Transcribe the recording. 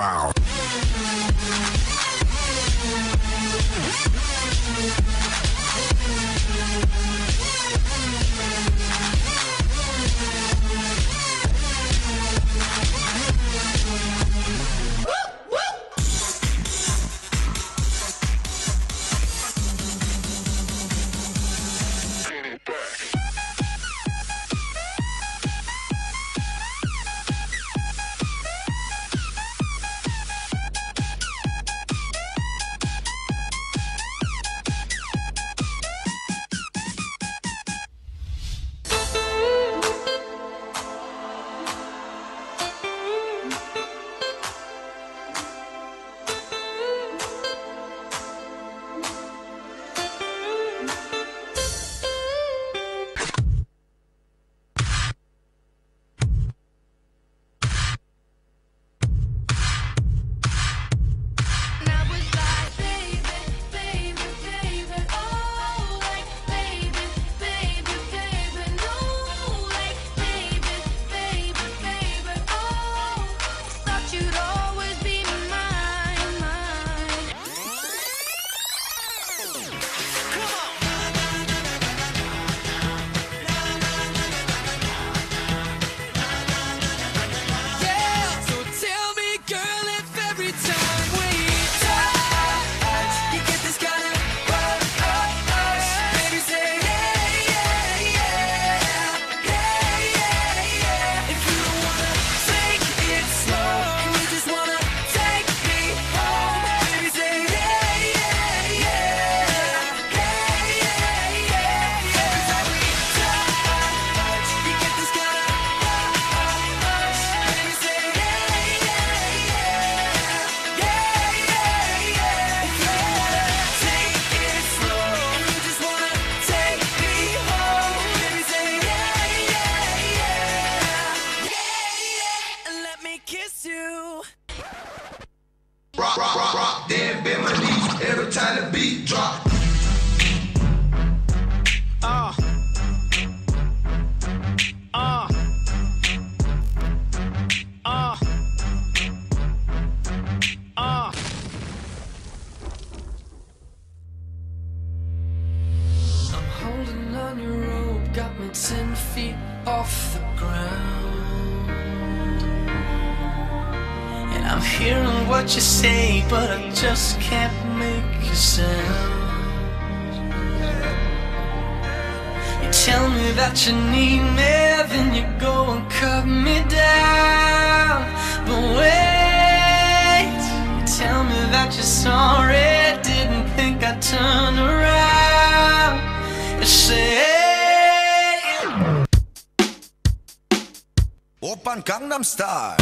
Wow. Come on. Off the ground. And I'm hearing what you say, but I just can't make a sound. You tell me that you need me, Gangnam Style.